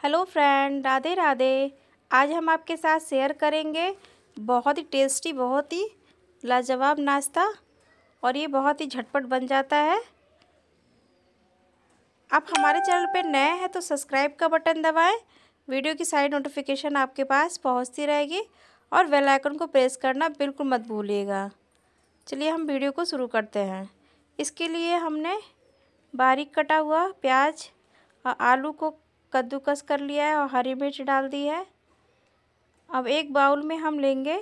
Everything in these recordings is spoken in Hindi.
Hello friend, Radhe Radhe. आज हम आपके साथ शेयर करेंगे बहुत ही टेस्टी, बहुत ही लाजवाब नाश्ता और ये बहुत ही झटपट बन जाता है। आप हमारे चैनल पर नए हैं तो सब्सक्राइब का बटन दबाएँ, वीडियो की सारी नोटिफिकेशन आपके पास पहुँचती रहेगी और बेल आइकन को प्रेस करना बिल्कुल मत भूलिएगा। चलिए हम वीडियो को शुरू करते हैं। इसके लिए हमने बारीक कटा हुआ प्याज और आलू को कद्दूकस कर लिया है और हरी मिर्च डाल दी है। अब एक बाउल में हम लेंगे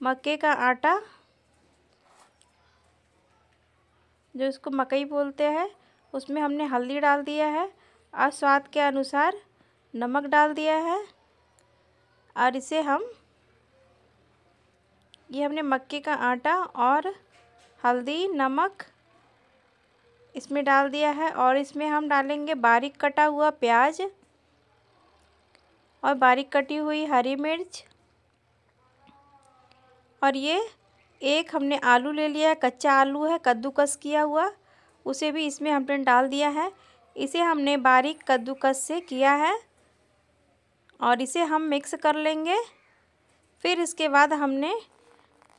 मक्के का आटा, जो इसको मकई बोलते हैं। उसमें हमने हल्दी डाल दिया है और स्वाद के अनुसार नमक डाल दिया है और इसे हम, ये हमने मक्के का आटा और हल्दी, नमक इसमें डाल दिया है और इसमें हम डालेंगे बारीक कटा हुआ प्याज और बारीक कटी हुई हरी मिर्च। और ये एक हमने आलू ले लिया है, कच्चा आलू है, कद्दूकस किया हुआ, उसे भी इसमें हमने डाल दिया है। इसे हमने बारीक कद्दूकस से किया है और इसे हम मिक्स कर लेंगे। फिर इसके बाद हमने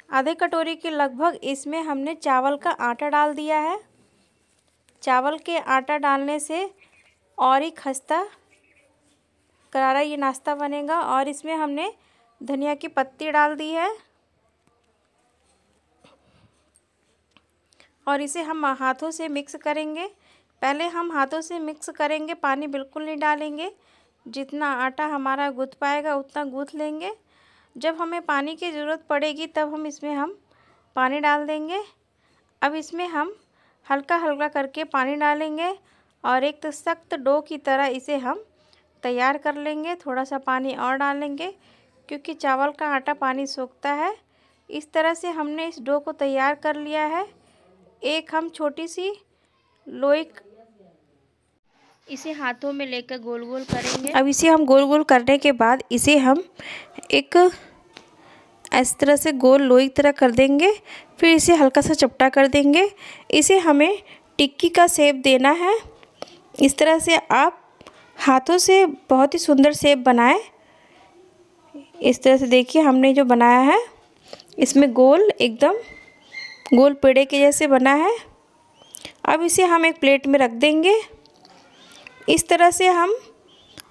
आधे कटोरी के लगभग इसमें हमने चावल का आटा डाल दिया है। चावल के आटा डालने से और ही खस्ता करारा ये नाश्ता बनेगा और इसमें हमने धनिया की पत्ती डाल दी है। और इसे हम हाथों से मिक्स करेंगे। पहले हम हाथों से मिक्स करेंगे, पानी बिल्कुल नहीं डालेंगे। जितना आटा हमारा गूँथ पाएगा, उतना गूँथ लेंगे। जब हमें पानी की ज़रूरत पड़ेगी, तब हम इसमें हम पानी डाल देंगे। अब इसमें हम हल्का हल्का करके पानी डालेंगे और एक तो सख्त डो की तरह इसे हम तैयार कर लेंगे। थोड़ा सा पानी और डालेंगे, क्योंकि चावल का आटा पानी सोखता है। इस तरह से हमने इस डो को तैयार कर लिया है। एक हम छोटी सी लोई इसे हाथों में लेकर गोल गोल करेंगे। अब इसे हम गोल गोल करने के बाद इसे हम एक इस तरह से गोल लोई की तरह कर देंगे, फिर इसे हल्का सा चपटा कर देंगे। इसे हमें टिक्की का शेप देना है। इस तरह से आप हाथों से बहुत ही सुंदर शेप बनाएँ। इस तरह से देखिए, हमने जो बनाया है, इसमें गोल एकदम गोल पेड़े के जैसे बना है। अब इसे हम एक प्लेट में रख देंगे। इस तरह से हम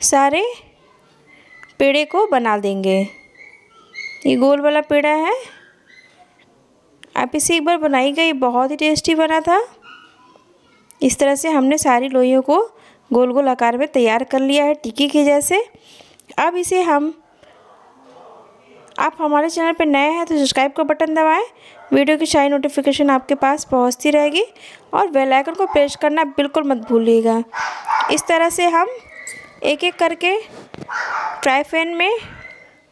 सारे पेड़े को बना देंगे। ये गोल वाला पेड़ा है। आप इसे एक बार बनाइएगा ये बहुत ही टेस्टी बना था। इस तरह से हमने सारी लोइयों को गोल गोल आकार में तैयार कर लिया है टिक्की के जैसे। अब इसे हम, आप हमारे चैनल पर नए हैं तो सब्सक्राइब का बटन दबाएँ। वीडियो की सारी नोटिफिकेशन आपके पास पहुँचती रहेगी और बेल आइकन को प्रेस करना बिल्कुल मत भूलिएगा। इस तरह से हम एक एक करके फ्राई पैन में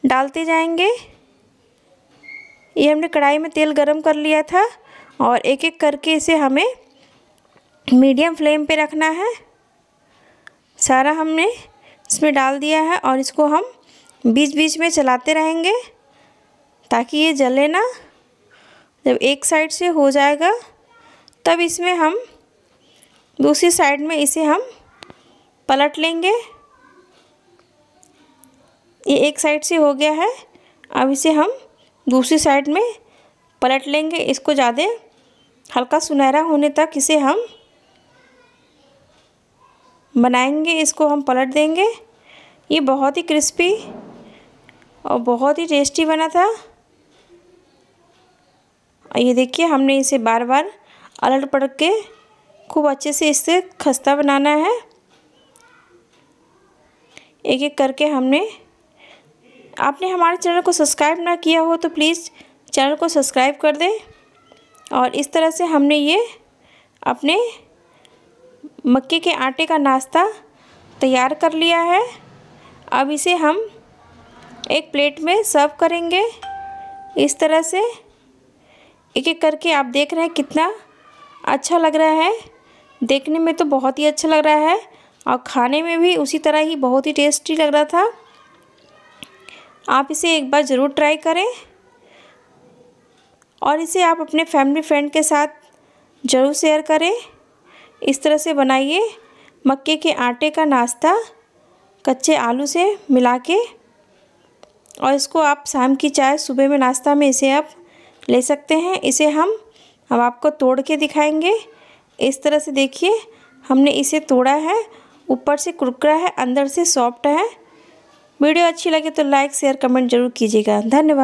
डालते जाएँगे। ये हमने कढ़ाई में तेल गरम कर लिया था और एक एक करके इसे हमें मीडियम फ्लेम पे रखना है। सारा हमने इसमें डाल दिया है और इसको हम बीच बीच में चलाते रहेंगे ताकि ये जले ना। जब एक साइड से हो जाएगा, तब इसमें हम दूसरी साइड में इसे हम पलट लेंगे। ये एक साइड से हो गया है, अब इसे हम दूसरी साइड में पलट लेंगे, इसको ज़्यादा हल्का सुनहरा होने तक इसे हम बनाएँगे, इसको हम पलट देंगे। ये बहुत ही क्रिस्पी और बहुत ही टेस्टी बना था। ये देखिए, हमने इसे बार बार अलट पलट के खूब अच्छे से इससे खस्ता बनाना है। एक एक करके हमने आपने हमारे चैनल को सब्सक्राइब ना किया हो तो प्लीज़ चैनल को सब्सक्राइब कर दें। और इस तरह से हमने ये अपने मक्के के आटे का नाश्ता तैयार कर लिया है। अब इसे हम एक प्लेट में सर्व करेंगे। इस तरह से एक एक करके आप देख रहे हैं कितना अच्छा लग रहा है। देखने में तो बहुत ही अच्छा लग रहा है और खाने में भी उसी तरह ही बहुत ही टेस्टी लग रहा था। आप इसे एक बार ज़रूर ट्राई करें। और इसे आप अपने फैमिली फ्रेंड के साथ ज़रूर शेयर करें। इस तरह से बनाइए मक्के के आटे का नाश्ता कच्चे आलू से मिला के और इसको आप शाम की चाय सुबह में नाश्ता में इसे आप ले सकते हैं। इसे हम अब आपको तोड़ के दिखाएँगे। इस तरह से देखिए, हमने इसे तोड़ा है। ऊपर से कुरकुरा है, अंदर से सॉफ्ट है। वीडियो अच्छी लगे तो लाइक शेयर कमेंट ज़रूर कीजिएगा। धन्यवाद।